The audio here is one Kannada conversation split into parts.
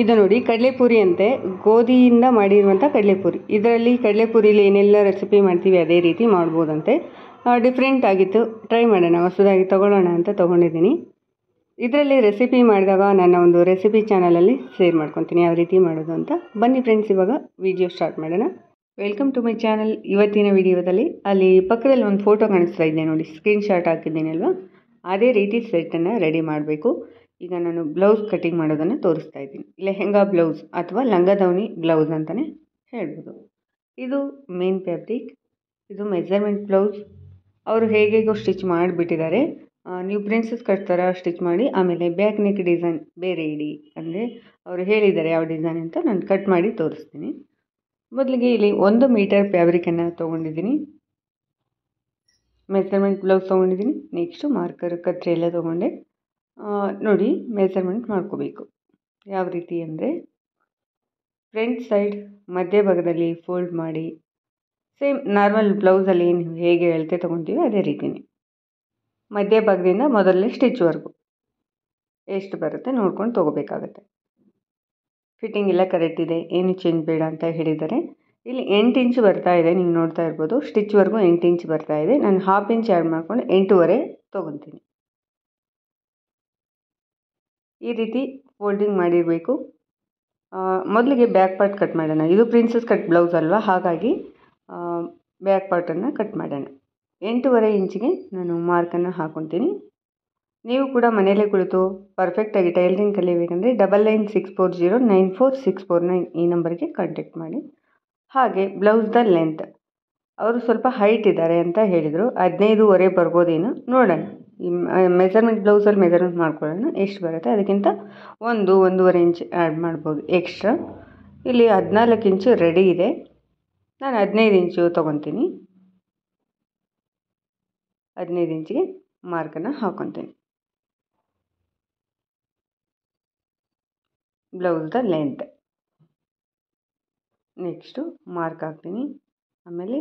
ಇದು ನೋಡಿ, ಕಡಲೆಪುರಿ ಅಂತೆ. ಗೋಧಿಯಿಂದ ಮಾಡಿರುವಂಥ ಕಡಲೆಪುರಿ. ಇದರಲ್ಲಿ ಕಡಲೆಪುರಿಲಿ ಏನೆಲ್ಲ ರೆಸಿಪಿ ಮಾಡ್ತೀವಿ, ಅದೇ ರೀತಿ ಮಾಡ್ಬೋದಂತೆ. ಡಿಫ್ರೆಂಟ್ ಆಗಿತ್ತು. ಟ್ರೈ ಮಾಡೋಣ, ಹೊಸದಾಗಿ ತೊಗೊಳ್ಳೋಣ ಅಂತ ತೊಗೊಂಡಿದ್ದೀನಿ. ಇದರಲ್ಲಿ ರೆಸಿಪಿ ಮಾಡಿದಾಗ ನನ್ನ ಒಂದು ರೆಸಿಪಿ ಚಾನಲಲ್ಲಿ ಶೇರ್ ಮಾಡ್ಕೊತೀನಿ, ಯಾವ ರೀತಿ ಮಾಡೋದು ಅಂತ. ಬನ್ನಿ ಫ್ರೆಂಡ್ಸ್ ಇವಾಗ ವಿಡಿಯೋ ಸ್ಟಾರ್ಟ್ ಮಾಡೋಣ. ವೆಲ್ಕಮ್ ಟು ಮೈ ಚಾನಲ್ ಇವತ್ತಿನ ವಿಡಿಯೋದಲ್ಲಿ ಅಲ್ಲಿ ಪಕ್ಕದಲ್ಲಿ ಒಂದು ಫೋಟೋ ಕಾಣಿಸ್ತಾ ಇದೆ ನೋಡಿ ಸ್ಕ್ರೀನ್ ಶಾಟ್ ಹಾಕಿದ್ದೀನಿ ಅಲ್ವಾ ಅದೇ ರೀತಿ ಸೆಟ್ಟನ್ನು ರೆಡಿ ಮಾಡಬೇಕು. ಈಗ ನಾನು ಬ್ಲೌಸ್ ಕಟಿಂಗ್ ಮಾಡೋದನ್ನು ತೋರಿಸ್ತಾ ಇದ್ದೀನಿ. ಲೆಹೆಂಗಾ ಬ್ಲೌಸ್ ಅಥವಾ ಲಂಗದವನಿ ಬ್ಲೌಸ್ ಅಂತಲೇ ಹೇಳ್ಬೋದು. ಇದು ಮೇನ್ ಫ್ಯಾಬ್ರಿಕ್ ಇದು ಮೆಜರ್ಮೆಂಟ್ ಬ್ಲೌಸ್ ಅವರು ಹೇಗೇಗೋ ಸ್ಟಿಚ್ ಮಾಡಿಬಿಟ್ಟಿದ್ದಾರೆ. ನೀವು ಪ್ರಿನ್ಸಸ್ ಕಟ್ ಥರ ಸ್ಟಿಚ್ ಮಾಡಿ, ಆಮೇಲೆ ಬ್ಯಾಕ್ ನೆಕ್ ಡಿಸೈನ್ ಬೇರೆ ಇಡಿ. ಅಂದರೆ ಅವರು ಹೇಳಿದ್ದಾರೆ ಯಾವ ಡಿಸೈನ್ ಅಂತ ನಾನು ಕಟ್ ಮಾಡಿ ತೋರಿಸ್ತೀನಿ. ಮೊದಲಿಗೆ ಇಲ್ಲಿ ಒಂದು ಮೀಟರ್ ಫ್ಯಾಬ್ರಿಕನ್ನು ತೊಗೊಂಡಿದ್ದೀನಿ. ಮೆಜರ್ಮೆಂಟ್ ಬ್ಲೌಸ್ ತೊಗೊಂಡಿದ್ದೀನಿ. ನೆಕ್ಸ್ಟು ಮಾರ್ಕರ್ ಕತ್ತರಿ ಎಲ್ಲ ತೊಗೊಂಡೆ. ನೋಡಿ ಮೆಸರ್ಮೆಂಟ್ ಮಾಡ್ಕೋಬೇಕು. ಯಾವ ರೀತಿ ಅಂದರೆ ಫ್ರಂಟ್ ಸೈಡ್ ಮಧ್ಯಭಾಗದಲ್ಲಿ ಫೋಲ್ಡ್ ಮಾಡಿ ಸೇಮ್ ನಾರ್ಮಲ್ ಬ್ಲೌಸಲ್ಲಿ ಏನು ಹೇಗೆ ಅಳತೆ ತೊಗೊತೀವಿ ಅದೇ ರೀತಿಯೇ ಮಧ್ಯಭಾಗದಿಂದ ಮೊದಲನೇ ಸ್ಟಿಚ್ವರೆಗೂ ಎಷ್ಟು ಬರುತ್ತೆ ನೋಡ್ಕೊಂಡು ತೊಗೋಬೇಕಾಗತ್ತೆ. ಫಿಟ್ಟಿಂಗ್ ಎಲ್ಲ ಕರೆಕ್ಟ್ ಇದೆ, ಏನು ಚೇಂಜ್ ಬೇಡ ಅಂತ ಹೇಳಿದ್ದಾರೆ. ಇಲ್ಲಿ ಎಂಟು ಇಂಚ್ ಬರ್ತಾ ಇದೆ, ನೀವು ನೋಡ್ತಾ ಇರ್ಬೋದು. ಸ್ಟಿಚ್ವರೆಗೂ ಎಂಟು ಇಂಚ್ ಬರ್ತಾ ಇದೆ. ನಾನು ಹಾಫ್ ಇಂಚ್ ಆ್ಯಡ್ ಮಾಡ್ಕೊಂಡು ಎಂಟೂವರೆ ತೊಗೊತೀನಿ. ಈ ರೀತಿ ಫೋಲ್ಡಿಂಗ್ ಮಾಡಿರಬೇಕು. ಮೊದಲಿಗೆ ಬ್ಯಾಕ್ ಪಾರ್ಟ್ ಕಟ್ ಮಾಡೋಣ. ಇದು ಪ್ರಿನ್ಸಸ್ ಕಟ್ ಬ್ಲೌಸ್ ಅಲ್ವಾ? ಹಾಗಾಗಿ ಬ್ಯಾಕ್ ಪಾರ್ಟನ್ನು ಕಟ್ ಮಾಡೋಣ. ಎಂಟೂವರೆ ಇಂಚಿಗೆ ನಾನು ಮಾರ್ಕನ್ನು ಹಾಕೊತೀನಿ. ನೀವು ಕೂಡ ಮನೆಯಲ್ಲೇ ಕುಳಿತು ಪರ್ಫೆಕ್ಟಾಗಿ tailoring ಕಲಿಬೇಕಂದ್ರೆ double nine six four zero nine four six four nine ಈ ನಂಬರ್ಗೆ ಕಾಂಟ್ಯಾಕ್ಟ್ ಮಾಡಿ. ಹಾಗೆ ಬ್ಲೌಸ್ದ ಲೆಂತ್ ಅವರು ಸ್ವಲ್ಪ ಹೈಟ್ ಇದ್ದಾರೆ ಅಂತ ಹೇಳಿದರು. ಹದಿನೈದುವರೆ ಬರ್ಬೋದೇನೋ ನೋಡೋಣ. ಈ ಮೆಜರ್ಮೆಂಟ್ ಬ್ಲೌಸಲ್ಲಿ ಮೆಜರ್ಮೆಂಟ್ ಮಾಡ್ಕೊಳ್ಳೋಣ. ಎಷ್ಟು ಬರುತ್ತೆ? ಅದಕ್ಕಿಂತ ಒಂದು, ಒಂದೂವರೆ ಇಂಚ್ ಆ್ಯಡ್ ಮಾಡ್ಬೋದು ಎಕ್ಸ್ಟ್ರಾ ಇಲ್ಲಿ ಹದಿನಾಲ್ಕು ಇಂಚು ರೆಡಿ ಇದೆ. ನಾನು ಹದಿನೈದು ಇಂಚು ತೊಗೊತೀನಿ. ಹದಿನೈದು ಇಂಚಿಗೆ ಮಾರ್ಕನ್ನು ಹಾಕೊತೀನಿ. ಬ್ಲೌಸ್ದ ಲೆಂತ್ ನೆಕ್ಸ್ಟು ಮಾರ್ಕ್ ಹಾಕ್ತೀನಿ. ಆಮೇಲೆ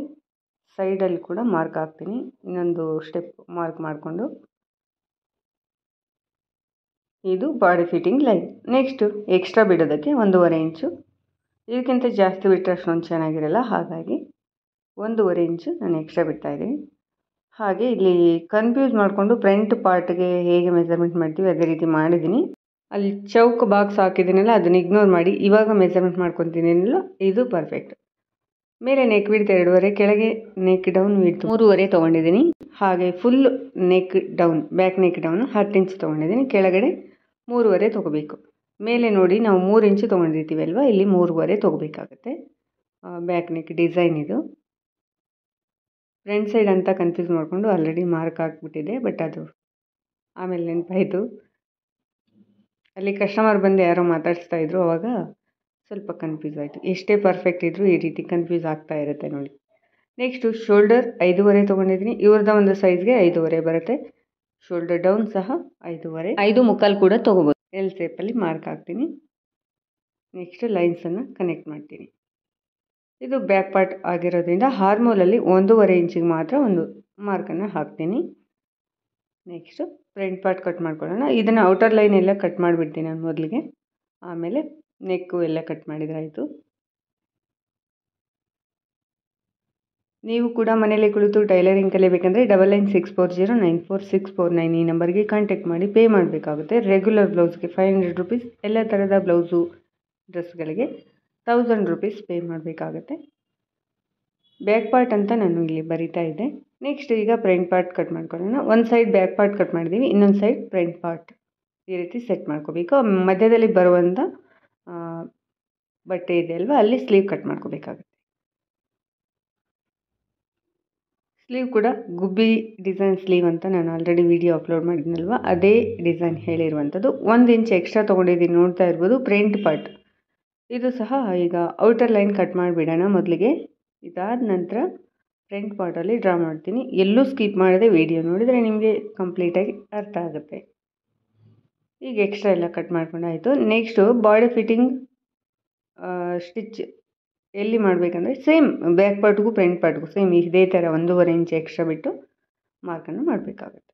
ಸೈಡಲ್ಲಿ ಕೂಡ ಮಾರ್ಕ್ ಹಾಕ್ತೀನಿ. ಇನ್ನೊಂದು ಸ್ಟೆಪ್ ಮಾರ್ಕ್ ಮಾಡಿಕೊಂಡು. ಇದು body fitting line. Next extra ಬಿಡೋದಕ್ಕೆ ಒಂದೂವರೆ ಇಂಚು. ಇದಕ್ಕಿಂತ ಜಾಸ್ತಿ ಬಿಟ್ಟರೆ ಅಷ್ಟೊಂದು ಚೆನ್ನಾಗಿರಲ್ಲ, ಹಾಗಾಗಿ ಒಂದೂವರೆ ಇಂಚು ನಾನು ಎಕ್ಸ್ಟ್ರಾ ಬಿಡ್ತಾಯಿದ್ದೀನಿ ಹಾಗೆ ಇಲ್ಲಿ ಕನ್ಫ್ಯೂಸ್ ಮಾಡಿಕೊಂಡು ಫ್ರಂಟ್ ಪಾರ್ಟ್ಗೆ ಹೇಗೆ ಮೆಜರ್ಮೆಂಟ್ ಮಾಡ್ತೀವಿ ಅದೇ ರೀತಿ ಮಾಡಿದ್ದೀನಿ. ಅಲ್ಲಿ ಚೌಕ್ ಬಾಕ್ಸ್ ಹಾಕಿದ್ದೀನಲ್ಲ, ಅದನ್ನು ಇಗ್ನೋರ್ ಮಾಡಿ ಇವಾಗ ಮೆಜರ್ಮೆಂಟ್ ಮಾಡ್ಕೊತೀನಲ್ಲ ಇದು ಪರ್ಫೆಕ್ಟ್ ಮೇಲೆ ನೆಕ್ ಬಿಡ್ತು ಎರಡೂವರೆ, ಕೆಳಗೆ ನೆಕ್ ಡೌನ್ ಬಿಡ್ತು ಮೂರುವರೆ ತೊಗೊಂಡಿದ್ದೀನಿ. ಹಾಗೆ full neck down back neck down ಹತ್ತು ಇಂಚ್ ತೊಗೊಂಡಿದ್ದೀನಿ. ಕೆಳಗಡೆ ಮೂರುವರೆ ತೊಗೋಬೇಕು. ಮೇಲೆ ನೋಡಿ ನಾವು ಮೂರು ಇಂಚು ತೊಗೊಂಡಿರ್ತೀವಲ್ವ ಅಲ್ವಾ? ಇಲ್ಲಿ ಮೂರುವರೆ ತೊಗೋಬೇಕಾಗತ್ತೆ. ಬ್ಯಾಕ್ ನೆಕ್ ಡಿಸೈನ್ ಇದು. ಫ್ರಂಟ್ ಸೈಡ್ ಅಂತ ಕನ್ಫ್ಯೂಸ್ ಮಾಡಿಕೊಂಡು ಆಲ್ರೆಡಿ ಮಾರ್ಕ್ ಹಾಕ್ಬಿಟ್ಟಿದೆ ಬಟ್ ಅದು ಆಮೇಲೆ ನೆನಪಾಯಿತು. ಅಲ್ಲಿ ಕಸ್ಟಮರ್ ಬಂದು ಯಾರೋ ಮಾತಾಡಿಸ್ತಾ ಇದ್ರು ಅವಾಗ ಸ್ವಲ್ಪ ಕನ್ಫ್ಯೂಸ್ ಆಯಿತು. ಎಷ್ಟೇ ಪರ್ಫೆಕ್ಟ್ ಇದ್ದರೂ ಈ ರೀತಿ ಕನ್ಫ್ಯೂಸ್ ಆಗ್ತಾ ಇರುತ್ತೆ ನೋಡಿ. ನೆಕ್ಸ್ಟು ಶೋಲ್ಡರ್ ಐದೂವರೆ ತೊಗೊಂಡಿದ್ದೀನಿ. ಇವ್ರದ್ದು ಒಂದು ಸೈಜ್ಗೆ ಐದೂವರೆ ಬರುತ್ತೆ. ಶೋಲ್ಡರ್ ಡೌನ್ ಸಹ ಐದೂವರೆ. ಐದು ಮುಕ್ಕಾಲು ಕೂಡ ತೊಗೋಬೋದು. ಎಲ್ ಸೇಪಲ್ಲಿ ಮಾರ್ಕ್ ಹಾಕ್ತೀನಿ. ನೆಕ್ಸ್ಟ್ ಲೈನ್ಸನ್ನು ಕನೆಕ್ಟ್ ಮಾಡ್ತೀನಿ. ಇದು ಬ್ಯಾಕ್ ಪಾರ್ಟ್ ಆಗಿರೋದ್ರಿಂದ ಹಾರ್ಮೋಲಲ್ಲಿ ಒಂದೂವರೆ ಇಂಚಿಗೆ ಮಾತ್ರ ಒಂದು ಮಾರ್ಕನ್ನು ಹಾಕ್ತೀನಿ. ನೆಕ್ಸ್ಟು ಫ್ರಂಟ್ ಪಾರ್ಟ್ ಕಟ್ ಮಾಡ್ಕೊಳ್ಳೋಣ. ಇದನ್ನು ಔಟರ್ ಲೈನ್ ಎಲ್ಲ ಕಟ್ ಮಾಡಿಬಿಡ್ತೀನಿ ನಾನು ಮೊದಲಿಗೆ. ಆಮೇಲೆ ನೆಕ್ಕು ಎಲ್ಲ ಕಟ್ ಮಾಡಿದ್ರಾಯಿತು ನೀವು ಕೂಡ ಮನೇಲಿ ಕುಳಿತು tailoring ಕಲಿಬೇಕಂದ್ರೆ double nine six four zero nine four six four nine ಈ ನಂಬರ್ಗೆ ಕಾಂಟ್ಯಾಕ್ಟ್ ಮಾಡಿ ಪೇ ಮಾಡಬೇಕಾಗುತ್ತೆ. ರೆಗ್ಯುಲರ್ ಬ್ಲೌಸ್ಗೆ ಫೈವ್ ಹಂಡ್ರೆಡ್ ರುಪೀಸ್ ಎಲ್ಲ ಥರದ ಬ್ಲೌಸು ಡ್ರೆಸ್ಗಳಿಗೆ ತೌಸಂಡ್ ರುಪೀಸ್ ಪೇ ಮಾಡಬೇಕಾಗತ್ತೆ. ಬ್ಯಾಕ್ ಪಾರ್ಟ್ ಅಂತ ನಾನು ಇಲ್ಲಿ ಬರಿತಾ ಇದ್ದೆ. ನೆಕ್ಸ್ಟ್ ಈಗ ಫ್ರಂಟ್ ಪಾರ್ಟ್ ಕಟ್ ಮಾಡ್ಕೊಳ್ಳೋಣ. ಒಂದು ಸೈಡ್ ಬ್ಯಾಕ್ ಪಾರ್ಟ್ ಕಟ್ ಮಾಡಿದ್ದೀವಿ ಇನ್ನೊಂದು ಸೈಡ್ ಫ್ರಂಟ್ ಪಾರ್ಟ್ ಈ ರೀತಿ ಸೆಟ್ ಮಾಡ್ಕೋಬೇಕು. ಮಧ್ಯದಲ್ಲಿ ಬರುವಂಥ ಬಟ್ಟೆ ಇದೆ ಅಲ್ವಾ, ಅಲ್ಲಿ ಸ್ಲೀವ್ ಕಟ್ ಮಾಡ್ಕೋಬೇಕಾಗುತ್ತೆ. ಸ್ಲೀವ್ ಕೂಡ ಗುಬ್ಬಿ ಡಿಸೈನ್ ಸ್ಲೀವ್ ಅಂತ ನಾನು ಆಲ್ರೆಡಿ ವಿಡಿಯೋ ಅಪ್ಲೋಡ್ ಮಾಡಿದ್ನಲ್ವ? ಅದೇ ಡಿಸೈನ್ ಹೇಳಿರುವಂಥದ್ದು. ಒಂದು ಇಂಚ್ ಎಕ್ಸ್ಟ್ರಾ ತೊಗೊಂಡಿದ್ದೀನಿ. ನೋಡ್ತಾ ಇರ್ಬೋದು. ಪ್ರಿಂಟ್ ಪಾರ್ಟ್ ಇದು ಸಹ ಈಗ ಔಟರ್ ಲೈನ್ ಕಟ್ ಮಾಡಿಬಿಡೋಣ ಮೊದಲಿಗೆ. ಇದಾದ ನಂತರ ಫ್ರಂಟ್ ಪಾರ್ಟಲ್ಲಿ ಡ್ರಾ ಮಾಡ್ತೀನಿ. ಎಲ್ಲೂ ಸ್ಕಿಪ್ ಮಾಡದೆ ವಿಡಿಯೋ ನೋಡಿದರೆ ನಿಮಗೆ ಕಂಪ್ಲೀಟಾಗಿ ಅರ್ಥ ಆಗುತ್ತೆ. ಈಗ ಎಕ್ಸ್ಟ್ರಾ ಎಲ್ಲ ಕಟ್ ಮಾಡ್ಕೊಂಡಾಯಿತು ನೆಕ್ಸ್ಟು ಬಾಡಿ ಫಿಟ್ಟಿಂಗ್ ಸ್ಟಿಚ್ ಎಲ್ಲಿ ಮಾಡಬೇಕಂದ್ರೆ ಸೇಮ್ ಬ್ಯಾಕ್ ಪಾರ್ಟ್ಗೂ ಫ್ರಂಟ್ ಪಾರ್ಟ್ಗೂ ಸೇಮ್ ಇದೇ ಥರ ಒಂದೂವರೆ ಇಂಚ್ ಎಕ್ಸ್ಟ್ರಾ ಬಿಟ್ಟು ಮಾರ್ಕನ್ನು ಮಾಡಬೇಕಾಗುತ್ತೆ.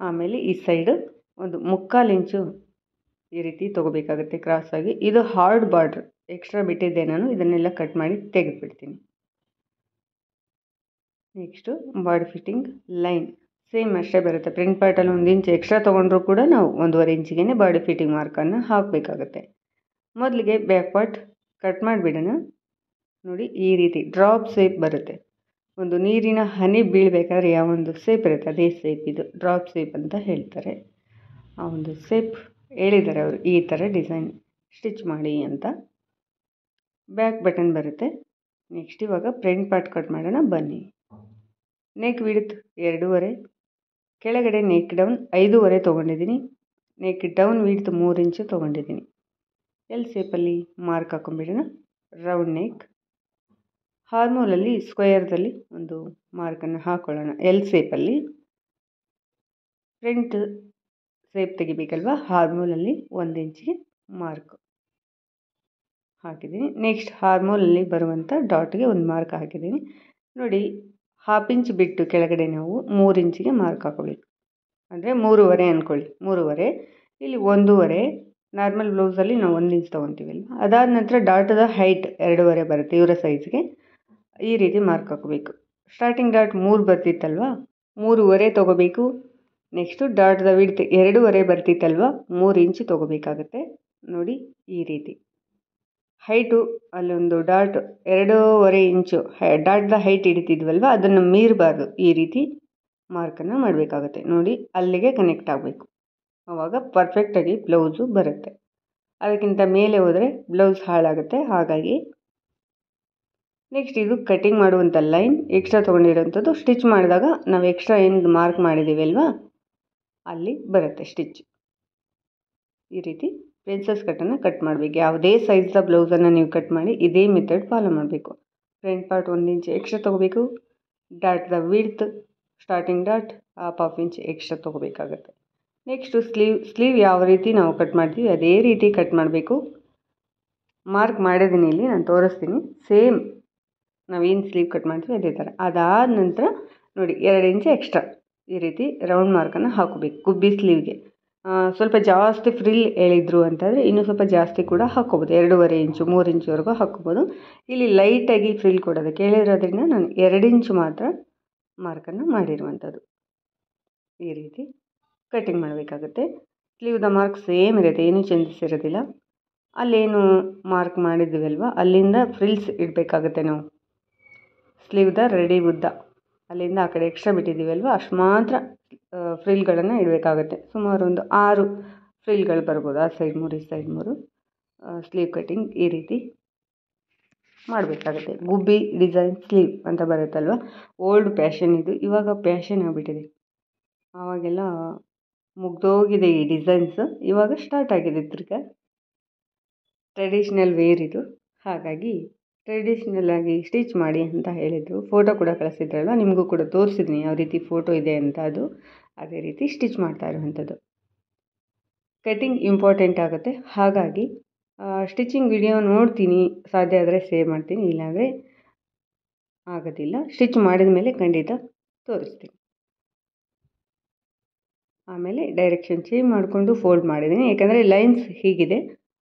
ಆಮೇಲೆ ಈ ಸೈಡು ಒಂದು ಮುಕ್ಕಾಲು ಇಂಚು ಈ ರೀತಿ ತೊಗೋಬೇಕಾಗುತ್ತೆ ಕ್ರಾಸಾಗಿ ಇದು ಹಾರ್ಡ್ ಬಾರ್ಡ್ರ್ ಎಕ್ಸ್ಟ್ರಾ ಬಿಟ್ಟಿದ್ದೆ ನಾನು, ಇದನ್ನೆಲ್ಲ ಕಟ್ ಮಾಡಿ ತೆಗೆದುಬಿಡ್ತೀನಿ. Next body fitting line same ಅಷ್ಟೇ ಬರುತ್ತೆ. ಪ್ರಿಂಟ್ ಪಾರ್ಟಲ್ಲಿ ಒಂದು ಇಂಚ್ ಎಕ್ಸ್ಟ್ರಾ ತೊಗೊಂಡ್ರೂ ಕೂಡ ನಾವು ಒಂದೂವರೆ ಇಂಚಿಗೆ ಬಾಡಿ ಫಿಟ್ಟಿಂಗ್ ಮಾರ್ಕನ್ನು ಹಾಕಬೇಕಾಗುತ್ತೆ. ಮೊದಲಿಗೆ ಬ್ಯಾಕ್ ಪಾರ್ಟ್ ಕಟ್ ಮಾಡಿಬಿಡೋಣ. ನೋಡಿ ಈ ರೀತಿ ಡ್ರಾಪ್ ಸೇಪ್ ಬರುತ್ತೆ. ಒಂದು ನೀರಿನ ಹನಿ ಬೀಳಬೇಕಾದ್ರೆ ಯಾವ ಒಂದು ಸೇಪ್ ಇರುತ್ತೆ? ಅದೇ ಸೇಪ್ ಇದು. ಡ್ರಾಪ್ ಸೇಪ್ ಅಂತ ಹೇಳ್ತಾರೆ. ಆ ಒಂದು ಸೇಪ್ ಹೇಳಿದ್ದಾರೆ ಅವರು. ಈ ಥರ ಡಿಸೈನ್ ಸ್ಟಿಚ್ ಮಾಡಿ ಅಂತ. ಬ್ಯಾಕ್ ಬಟನ್ ಬರುತ್ತೆ. ನೆಕ್ಸ್ಟ್ ಇವಾಗ ಫ್ರಂಟ್ ಪಾರ್ಟ್ ಕಟ್ ಮಾಡೋಣ. ಬನ್ನಿ. ನೆಕ್ ವಿಡ್ತ್ ಎರಡೂವರೆ. ಕೆಳಗಡೆ ನೆಕ್ ಡೌನ್ ಐದೂವರೆ ತೊಗೊಂಡಿದ್ದೀನಿ. ನೆಕ್ ಡೌನ್ ವಿಡ್ತ್ ಮೂರು ಇಂಚು ತೊಗೊಂಡಿದ್ದೀನಿ. ಎಲ್ ಸೇಪಲ್ಲಿ ಮಾರ್ಕ್ ಹಾಕೊಂಡ್ಬಿಡೋಣ ರೌಂಡ್ ನೆಕ್. ಹಾರ್ಮೋಲಲ್ಲಿ ಸ್ಕ್ವೇರ್ದಲ್ಲಿ ಒಂದು ಮಾರ್ಕನ್ನು ಹಾಕೊಳ್ಳೋಣ. ಎಲ್ ಸೇಪಲ್ಲಿ. ಫ್ರಂಟ್ ಸೇಪ್ ತೆಗಿಬೇಕಲ್ವ? ಹಾರ್ಮೋಲಲ್ಲಿ ಒಂದು ಇಂಚಿಗೆ ಮಾರ್ಕ್. ಹಾಕಿದ್ದೀನಿ. ನೆಕ್ಸ್ಟ್ ಹಾರ್ಮೋಲಲ್ಲಿ ಬರುವಂಥ ಡಾಟ್ಗೆ ಒಂದು ಮಾರ್ಕ್ ಹಾಕಿದ್ದೀನಿ. ನೋಡಿ, ಹಾಫ್ ಇಂಚ್ ಬಿಟ್ಟು ಕೆಳಗಡೆ ನಾವು ಮೂರು ಇಂಚಿಗೆ ಮಾರ್ಕ್ ಹಾಕೋಬೇಕು. ಅಂದರೆ ಮೂರುವರೆ ಅಂದ್ಕೊಳ್ಳಿ ಮೂರುವರೆ. ಇಲ್ಲಿ ಒಂದೂವರೆ. ನಾರ್ಮಲ್ ಬ್ಲೌಸಲ್ಲಿ ನಾವು ಒಂದು ಇಂಚ್ ತೊಗೊತೀವಲ್ಲ ಅದಾದ ನಂತರ ಡಾಟದ ಹೈಟ್ ಎರಡೂವರೆ ಬರುತ್ತೆ ಇವರ ಸೈಜ್ಗೆ ಈ ರೀತಿ ಮಾರ್ಕ್ ಹಾಕಬೇಕು. ಸ್ಟಾರ್ಟಿಂಗ್ ಡಾಟ್ ಮೂರು ಬರ್ತಿತ್ತಲ್ವ? ಮೂರುವರೆ ತೊಗೋಬೇಕು. ನೆಕ್ಸ್ಟು ಡಾಟ್ದ ವಿಡ್ತ್ ಎರಡೂವರೆ ಬರ್ತಿತ್ತಲ್ವ? ಮೂರು ಇಂಚು ತೊಗೋಬೇಕಾಗತ್ತೆ. ನೋಡಿ ಈ ರೀತಿ. ಹೈಟು ಅಲ್ಲೊಂದು ಡಾಟ್ ಎರಡೂವರೆ ಇಂಚು ಹೈ ಡಾಟ್ದ ಹೈಟ್ ಹಿಡಿತಿದ್ವಲ್ವ? ಅದನ್ನು ಮೀರಬಾರ್ದು. ಈ ರೀತಿ ಮಾರ್ಕನ್ನು ಮಾಡಬೇಕಾಗತ್ತೆ. ನೋಡಿ ಅಲ್ಲಿಗೆ ಕನೆಕ್ಟ್ ಆಗಬೇಕು. ಆವಾಗ ಪರ್ಫೆಕ್ಟಾಗಿ ಬ್ಲೌಸು ಬರುತ್ತೆ. ಅದಕ್ಕಿಂತ ಮೇಲೆ ಹೋದರೆ ಬ್ಲೌಸ್ ಹಾಳಾಗುತ್ತೆ. ಹಾಗಾಗಿ ನೆಕ್ಸ್ಟ್ ಇದು ಕಟಿಂಗ್ ಮಾಡುವಂಥ ಲೈನ್ ಎಕ್ಸ್ಟ್ರಾ ತೊಗೊಂಡಿರೋಂಥದ್ದು ಸ್ಟಿಚ್ ಮಾಡಿದಾಗ ನಾವು ಎಕ್ಸ್ಟ್ರಾ ಏನು ಮಾರ್ಕ್ ಮಾಡಿದ್ದೀವಿ ಅಲ್ವಾ? ಅಲ್ಲಿ ಬರುತ್ತೆ ಸ್ಟಿಚ್ ಈ ರೀತಿ ಪ್ರಿನ್ಸಸ್ ಕಟ್ಟನ್ನು ಕಟ್ ಮಾಡಬೇಕು. ಯಾವುದೇ ಸೈಜ್ದ ಬ್ಲೌಸನ್ನು ನೀವು ಕಟ್ ಮಾಡಿ ಇದೇ ಮೆಥಡ್ ಫಾಲೋ ಮಾಡಬೇಕು. ಫ್ರಂಟ್ ಪಾರ್ಟ್ ಒಂದು ಇಂಚ್ ಎಕ್ಸ್ಟ್ರಾ ತೊಗೋಬೇಕು. ಡಾಟ್ದ width starting dot half half inch extra ತೊಗೋಬೇಕಾಗತ್ತೆ. Next sleeve sleeve ಯಾವ ರೀತಿ ನಾವು ಕಟ್ ಮಾಡ್ತೀವಿ, ಅದೇ ರೀತಿ ಕಟ್ ಮಾಡಬೇಕು. ಮಾರ್ಕ್ ಮಾಡಿದ್ದೀನಿ ಇಲ್ಲಿ, ನಾನು ತೋರಿಸ್ತೀನಿ. ಸೇಮ್ ನಾವೇನು ಸ್ಲೀವ್ ಕಟ್ ಮಾಡ್ತೀವಿ, ಅದೇ ಥರ ಅದಾದ ನಂತರ ನೋಡಿ, ಎರಡು ಇಂಚು ಎಕ್ಸ್ಟ್ರಾ ಈ ರೀತಿ ರೌಂಡ್ ಮಾರ್ಕನ್ನು ಹಾಕೋಬೇಕು, ಗುಬ್ಬಿ ಸ್ಲೀವ್ಗೆ ಸ್ವಲ್ಪ ಜಾಸ್ತಿ ಫ್ರಿಲ್ ಹೇಳಿದ್ರು ಅಂತಂದರೆ ಇನ್ನೂ ಸ್ವಲ್ಪ ಜಾಸ್ತಿ ಕೂಡ ಹಾಕ್ಕೋಬೋದು. ಎರಡೂವರೆ ಇಂಚು ಮೂರು ಇಂಚುವರೆಗೂ ಹಾಕ್ಕೋಬೋದು. ಇಲ್ಲಿ ಲೈಟಾಗಿ ಫ್ರಿಲ್ ಕೊಡೋದಕ್ಕೆ ಹೇಳಿರೋದ್ರಿಂದ ನಾನು ಎರಡು ಇಂಚು ಮಾತ್ರ ಮಾರ್ಕನ್ನು ಮಾಡಿರುವಂಥದ್ದು. ಈ ರೀತಿ. ಕಟಿಂಗ್ ಮಾಡಬೇಕಾಗುತ್ತೆ. ಸ್ಲೀವ್ದ ಮಾರ್ಕ್ ಸೇಮ್ ಇರುತ್ತೆ, ಏನೂ ಚೇಂಜಸ್ ಇರೋದಿಲ್ಲ. ಅಲ್ಲೇನು ಮಾರ್ಕ್ ಮಾಡಿದ್ದೀವಲ್ವ ಅಲ್ಲಿಂದ ಫ್ರಿಲ್ಸ್ ಇಡಬೇಕಾಗುತ್ತೆ ನಾವು. ಸ್ಲೀವ್ದ ರೆಡಿ ಉದ್ದ. ಅಲ್ಲಿಂದ ಆ ಕಡೆ ಎಕ್ಸ್ಟ್ರಾ ಅಲ್ವಾ ಅಷ್ಟು ಮಾತ್ರ ಫ್ರಿಲ್ಗಳನ್ನು ಇಡಬೇಕಾಗುತ್ತೆ. ಸುಮಾರು ಒಂದು ಆರು ಫ್ರಿಲ್ಗಳು ಬರ್ಬೋದು. ಆ ಸೈಡ್ ಮೂರು, ಈ ಸೈಡ್ ಮೂರು. ಸ್ಲೀವ್ ಕಟ್ಟಿಂಗ್ ಈ ರೀತಿ ಮಾಡಬೇಕಾಗುತ್ತೆ. ಗುಬ್ಬಿ ಡಿಸೈನ್ ಸ್ಲೀವ್ ಅಂತ ಬರುತ್ತಲ್ವ? ಓಲ್ಡ್ ಪ್ಯಾಷನ್ ಇದು. ಇವಾಗ ಪ್ಯಾಷನ್ ಆಗಿಬಿಟ್ಟಿದೆ. ಆವಾಗೆಲ್ಲ ಮುಗ್ದೋಗಿದೆ ಈ ಡಿಸೈನ್ಸ್ ಇವಾಗ ಸ್ಟಾರ್ಟ್ ಆಗಿದೆ ತಿರ್ಗ. ಟ್ರೆಡಿಷ್ನಲ್ ವೇರ್ ಇದು. ಹಾಗಾಗಿ ಟ್ರೆಡಿಷ್ನಲ್ ಆಗಿ ಸ್ಟಿಚ್ ಮಾಡಿ ಅಂತ ಹೇಳಿದರು. ಫೋಟೋ ಕೂಡ ಕಳಿಸಿದ್ರಲ್ವ? ನಿಮಗೂ ಕೂಡ ತೋರಿಸಿದ್ನಿ ಯಾವ ರೀತಿ ಫೋಟೋ ಇದೆ ಅಂತ ಅದು. ಅದೇ ರೀತಿ ಸ್ಟಿಚ್ ಮಾಡ್ತಾ ಇರುವಂಥದ್ದು. ಕಟಿಂಗ್ ಇಂಪಾರ್ಟೆಂಟ್ ಆಗುತ್ತೆ. ಹಾಗಾಗಿ ಸ್ಟಿಚಿಂಗ್ ವಿಡಿಯೋ ನೋಡ್ತೀನಿ. ಸಾಧ್ಯ ಆದರೆ ಸೇವ್ ಮಾಡ್ತೀನಿ. ಇಲ್ಲಾಂದರೆ ಆಗೋದಿಲ್ಲ. ಸ್ಟಿಚ್ ಮಾಡಿದ ಮೇಲೆ ಖಂಡಿತ ತೋರಿಸ್ತೀನಿ. ಆಮೇಲೆ ಡೈರೆಕ್ಷನ್ ಚೇಂಜ್ ಮಾಡಿಕೊಂಡು ಫೋಲ್ಡ್ ಮಾಡಿದ್ದೀನಿ. ಯಾಕಂದರೆ ಲೈನ್ಸ್ ಹೀಗಿದೆ.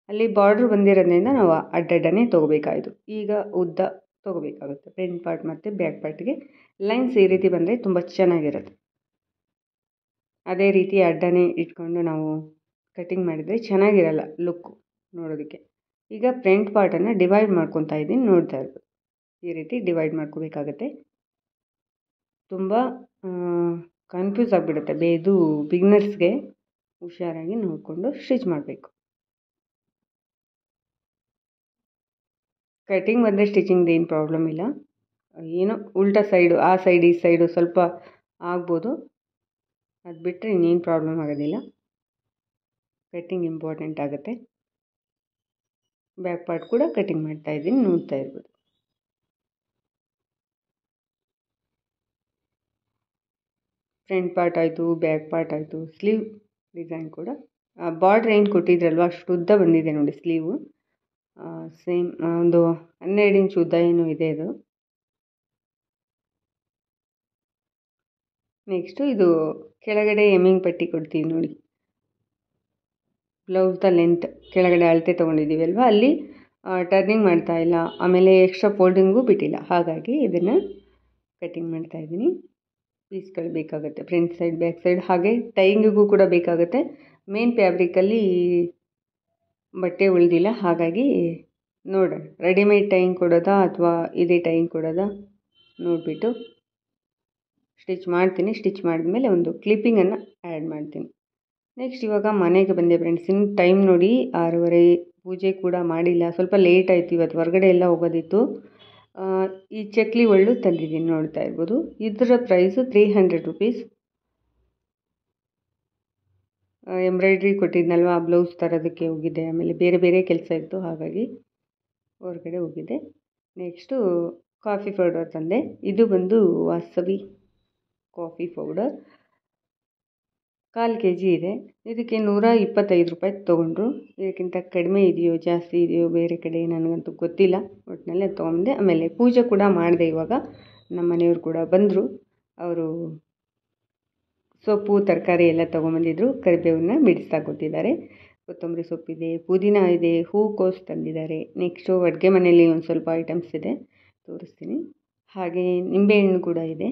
ಅಲ್ಲಿ ಬಾರ್ಡ್ರ್ ಬಂದಿರೋದ್ರಿಂದ ನಾವು ಅಡ್ಡಡ್ಡನೇ ತೊಗೋಬೇಕಾಯಿತು. ಈಗ ಉದ್ದ ತೊಗೋಬೇಕಾಗುತ್ತೆ. ಫ್ರಂಟ್ ಪಾರ್ಟ್ ಮತ್ತು ಬ್ಯಾಕ್ ಪಾರ್ಟ್ಗೆ ಲೈನ್ಸ್ ಈ ರೀತಿ ಬಂದರೆ ತುಂಬ ಚೆನ್ನಾಗಿರುತ್ತೆ. ಅದೇ ರೀತಿ ಅಡ್ಡನೇ ಇಟ್ಕೊಂಡು ನಾವು ಕಟಿಂಗ್ ಮಾಡಿದರೆ ಚೆನ್ನಾಗಿರಲ್ಲ ಲುಕ್ಕು ನೋಡೋದಕ್ಕೆ. ಈಗ ಫ್ರಂಟ್ ಪಾರ್ಟನ್ನು ಡಿವೈಡ್ ಮಾಡ್ಕೊತಾ ಇದ್ದೀನಿ. ನೋಡ್ತಾ ಇರ್ಬೋದು ಈ ರೀತಿ ಡಿವೈಡ್ ಮಾಡ್ಕೋಬೇಕಾಗತ್ತೆ. ತುಂಬ ಕನ್ಫ್ಯೂಸ್ ಆಗಿಬಿಡುತ್ತೆ. ಬೇ ಇದು ಬಿಗ್ನರ್ಸ್ಗೆ ಹುಷಾರಾಗಿ ನೋಡಿಕೊಂಡು ಸ್ಟಿಚ್ ಮಾಡಬೇಕು. ಕಟ್ಟಿಂಗ್ ಬಂದರೆ ಸ್ಟಿಚಿಂಗ್ದು ಏನು ಪ್ರಾಬ್ಲಮ್ ಇಲ್ಲ. ಏನೋ ಉಲ್ಟಾ ಸೈಡು ಆ ಸೈಡ್ ಈ ಸೈಡು ಸ್ವಲ್ಪ ಆಗ್ಬೋದು. ಅದು ಬಿಟ್ಟರೆ ಇನ್ನೇನು ಪ್ರಾಬ್ಲಮ್ ಆಗೋದಿಲ್ಲ. ಕಟ್ಟಿಂಗ್ ಇಂಪಾರ್ಟೆಂಟ್ ಆಗುತ್ತೆ. ಬ್ಯಾಕ್ ಪಾರ್ಟ್ ಕೂಡ ಕಟ್ಟಿಂಗ್ ಮಾಡ್ತಾ ಇದ್ದೀನಿ, ನೋಡ್ತಾ ಇರ್ಬೋದು. ಫ್ರಂಟ್ ಪಾರ್ಟ್ ಆಯಿತು, ಬ್ಯಾಕ್ ಪಾರ್ಟ್ ಆಯಿತು, ಸ್ಲೀವ್ ಡಿಸೈನ್ ಕೂಡ. ಬಾರ್ಡ್ರ್ ಏನು ಕೊಟ್ಟಿದ್ರಲ್ವ, ಅಷ್ಟು ಉದ್ದ ಬಂದಿದೆ ನೋಡಿ ಸ್ಲೀವು. ಸೇಮ್ ಒಂದು ಹನ್ನೆರಡು ಇಂಚ್ ಉದ್ದ ಏನು ಇದೆ ಅದು ನೆಕ್ಸ್ಟು ಇದು ಕೆಳಗಡೆ ಎಮ್ಮಿಂಗ್ ಪಟ್ಟಿ ಕೊಡ್ತೀವಿ ನೋಡಿ. ಬ್ಲೌಸ್ದ ಲೆಂತ್ ಕೆಳಗಡೆ ಅಳತೆ ತೊಗೊಂಡಿದ್ದೀವಿ ಅಲ್ವಾ, ಅಲ್ಲಿ ಟರ್ನಿಂಗ್ ಮಾಡ್ತಾ ಇಲ್ಲ. ಆಮೇಲೆ ಎಕ್ಸ್ಟ್ರಾ ಫೋಲ್ಡಿಂಗು ಬಿಟ್ಟಿಲ್ಲ, ಹಾಗಾಗಿ ಇದನ್ನು ಕಟ್ಟಿಂಗ್ ಮಾಡ್ತಾ ಇದ್ದೀನಿ. ಪೀಸ್ಗಳು ಬೇಕಾಗುತ್ತೆ. ಫ್ರಂಟ್ ಸೈಡ್ ಬ್ಯಾಕ್ ಸೈಡ್ ಹಾಗೆ ಟೈಯಿಂಗಿಗೂ ಕೂಡ ಬೇಕಾಗುತ್ತೆ. ಮೇನ್ ಫ್ಯಾಬ್ರಿಕಲ್ಲಿ ಬಟ್ಟೆ ಉಳಿದಿಲ್ಲ. ಹಾಗಾಗಿ ನೋಡೋಣ. ರೆಡಿಮೇಡ್ ಟೈಯಿಂಗ್ ಕೊಡೋದಾ ಅಥವಾ ಇದೇ ಟೈಯಿಂಗ್ ಕೊಡೋದಾ? ನೋಡಿಬಿಟ್ಟು ಸ್ಟಿಚ್ ಮಾಡ್ತೀನಿ. ಸ್ಟಿಚ್ ಮಾಡಿದ್ಮೇಲೆ ಒಂದು ಕ್ಲಿಪ್ಪಿಂಗನ್ನು ಆ್ಯಡ್ ಮಾಡ್ತೀನಿ. ನೆಕ್ಸ್ಟ್ ಇವಾಗ ಮನೆಗೆ ಬಂದೆ ಫ್ರೆಂಡ್ಸ್ ಇನ್ನು ಟೈಮ್ ನೋಡಿ ಆರೂವರೆ ಪೂಜೆ ಕೂಡ ಮಾಡಿಲ್ಲ. ಸ್ವಲ್ಪ ಲೇಟ್ ಆಯಿತು ಇವತ್ತು. ಹೊರಗಡೆ ಎಲ್ಲ ಹೋಗೋದಿತ್ತು. ಈ ಚಕ್ಲಿ ಒಳ್ಳು ತಂದಿದ್ದೀನಿ, ನೋಡ್ತಾ ಇರ್ಬೋದು. ಇದರ price three hundred rupees embroidery ಕೊಟ್ಟಿದ್ನಲ್ವ ಆ ಬ್ಲೌಸ್ ತರೋದಕ್ಕೆ ಹೋಗಿದ್ದೆ ಆಮೇಲೆ ಬೇರೆ ಬೇರೆ ಕೆಲಸ ಇತ್ತು, ಹಾಗಾಗಿ ಹೊರಗಡೆ ಹೋಗಿದ್ದೆ ನೆಕ್ಸ್ಟು ಕಾಫಿ ಪೌಡರ್ ತಂದೆ. ಇದು ಬಂದು ವಾಸವಿ ಕಾಫಿ ಪೌಡರ್ ಕಾಲು ಕೆ ಜಿ ಇದೆ. ಇದಕ್ಕೆ ನೂರ ಇಪ್ಪತ್ತೈದು ರೂಪಾಯಿ ತೊಗೊಂಡ್ರು. ಇದಕ್ಕಿಂತ ಕಡಿಮೆ ಇದೆಯೋ, ಜಾಸ್ತಿ ಇದೆಯೋ ಬೇರೆ ಕಡೆ ನನಗಂತೂ ಗೊತ್ತಿಲ್ಲ. ಒಟ್ಟಿನಲ್ಲಿ ತೊಗೊಂಡೆ ಆಮೇಲೆ ಪೂಜೆ ಕೂಡ ಮಾಡಿದೆ ಇವಾಗ. ನಮ್ಮ ಮನೆಯವ್ರು ಕೂಡ ಬಂದರು. ಅವರು ಸೊಪ್ಪು, ತರಕಾರಿ ಎಲ್ಲ ತೊಗೊಂಬಂದಿದ್ರು. ಕರಿಬೇವನ್ನ ಬಿಡಿಸ್ತಾ ಕೊಟ್ಟಿದ್ದಾರೆ ಕೊತ್ತಂಬರಿ ಸೊಪ್ಪಿದೆ ಪುದೀನ ಇದೆ, ಹೂಕೋಸು ತಂದಿದ್ದಾರೆ. ನೆಕ್ಸ್ಟು ಅಡುಗೆ ಮನೆಯಲ್ಲಿ ಒಂದು ಸ್ವಲ್ಪ ಐಟಮ್ಸ್ ಇದೆ. ತೋರಿಸ್ತೀನಿ. ಹಾಗೆ ನಿಂಬೆಹಣ್ಣು ಕೂಡ ಇದೆ.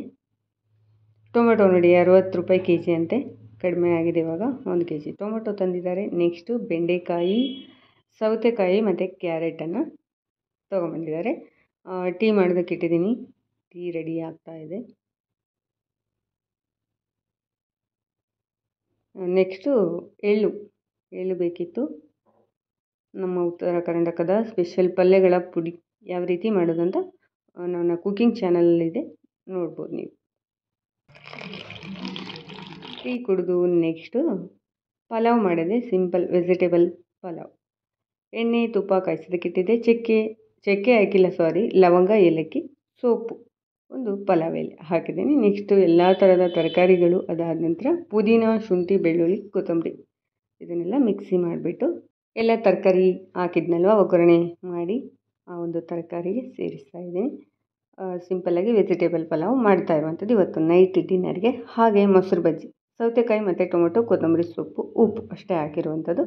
ಟೊಮೆಟೊ ನೋಡಿ, ಅರವತ್ತು ರೂಪಾಯಿ ಕೆ ಜಿ ಅಂತೆ. ಕಡಿಮೆ ಆಗಿದೆ ಇವಾಗ ಒಂದು ಕೆ ಜಿ ಟೊಮೊಟೊ ತಂದಿದ್ದಾರೆ. ನೆಕ್ಸ್ಟು ಬೆಂಡೆಕಾಯಿ, ಸೌತೆಕಾಯಿ ಮತ್ತು ಕ್ಯಾರೆಟನ್ನು ತೊಗೊಂಬಂದಿದ್ದಾರೆ. ಟೀ ಮಾಡೋದಕ್ಕೆ ಇಟ್ಟಿದ್ದೀನಿ. ಟೀ ರೆಡಿ ಆಗ್ತಾ ಇದೆ. ನೆಕ್ಸ್ಟು ಎಳ್ಳು. ಎಳ್ಳು ಬೇಕಿತ್ತು. ನಮ್ಮ ಉತ್ತರ ಕರ್ನಾಟಕದ ಸ್ಪೆಷಲ್ ಪಲ್ಯಗಳ ಪುಡಿ ಯಾವ ರೀತಿ ಮಾಡೋದಂತ ನನ್ನ ಕುಕ್ಕಿಂಗ್ ಚಾನಲಲ್ಲಿದೆ ನೋಡ್ಬೋದು ನೀವು. ಟೀ ಕುಡಿದು ನೆಕ್ಸ್ಟು ಪಲಾವ್ ಮಾಡಿದೆ, ಸಿಂಪಲ್ ವೆಜಿಟೇಬಲ್ ಪಲಾವ್. ಎಣ್ಣೆ, ತುಪ್ಪ ಕಾಯಿಸೋದಕ್ಕಿಟ್ಟಿದ್ದೆ ಚಕ್ಕೆ ಚಕ್ಕೆ ಹಾಕಿಲ್ಲ, ಸಾರಿ. ಲವಂಗ, ಏಲಕ್ಕಿ, ಸೋಪು. ಒಂದು ಪಲಾವ್ ಎಲೆ ಹಾಕಿದ್ದೀನಿ. ನೆಕ್ಸ್ಟು ಎಲ್ಲ ಥರದ ತರಕಾರಿಗಳು ಅದಾದ ನಂತರ ಪುದೀನ, ಶುಂಠಿ, ಬೆಳ್ಳುಳ್ಳಿ, ಕೊತ್ತಂಬರಿ. ಇದನ್ನೆಲ್ಲ ಮಿಕ್ಸಿ ಮಾಡಿಬಿಟ್ಟು ಎಲ್ಲ ತರಕಾರಿ ಹಾಕಿದ್ನಲ್ವ, ಒಗ್ಗರಣೆ ಮಾಡಿ ಆ ಒಂದು ತರಕಾರಿಗೆ ಸೇರಿಸ್ತಾ ಇದ್ದೀನಿ. ಸಿಂಪಲ್ಲಾಗಿ ವೆಜಿಟೇಬಲ್ ಪಲಾವ್ ಮಾಡ್ತಾ ಇರುವಂಥದ್ದು ಇವತ್ತು. ನೈಟ್ ಡಿನ್ನರ್ಗೆ ಹಾಗೆ ಮೊಸರು ಬಜ್ಜಿ. ಸೌತೆಕಾಯಿ ಮತ್ತು ಟೊಮೊಟೊ, ಕೊತ್ತಂಬರಿ ಸೊಪ್ಪು, ಉಪ್ಪು ಅಷ್ಟೇ ಹಾಕಿರುವಂಥದ್ದು.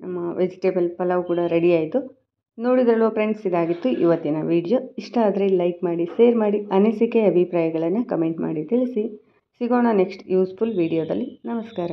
ನಮ್ಮ ವೆಜಿಟೇಬಲ್ ಪಲಾವ್ ಕೂಡ ರೆಡಿ ಆಯಿತು. ನೋಡಿದ್ರಲ್ವ ಫ್ರೆಂಡ್ಸ್ ಇದಾಗಿತ್ತು ಇವತ್ತಿನ ವಿಡಿಯೋ ಇಷ್ಟ ಆದರೆ ಲೈಕ್ ಮಾಡಿ ಶೇರ್ ಮಾಡಿ, ಅನಿಸಿಕೆ, ಅಭಿಪ್ರಾಯಗಳನ್ನು ಕಮೆಂಟ್ ಮಾಡಿ ತಿಳಿಸಿ. ಸಿಗೋಣ ನೆಕ್ಸ್ಟ್ ಯೂಸ್ಫುಲ್ ವಿಡಿಯೋದಲ್ಲಿ ನಮಸ್ಕಾರ.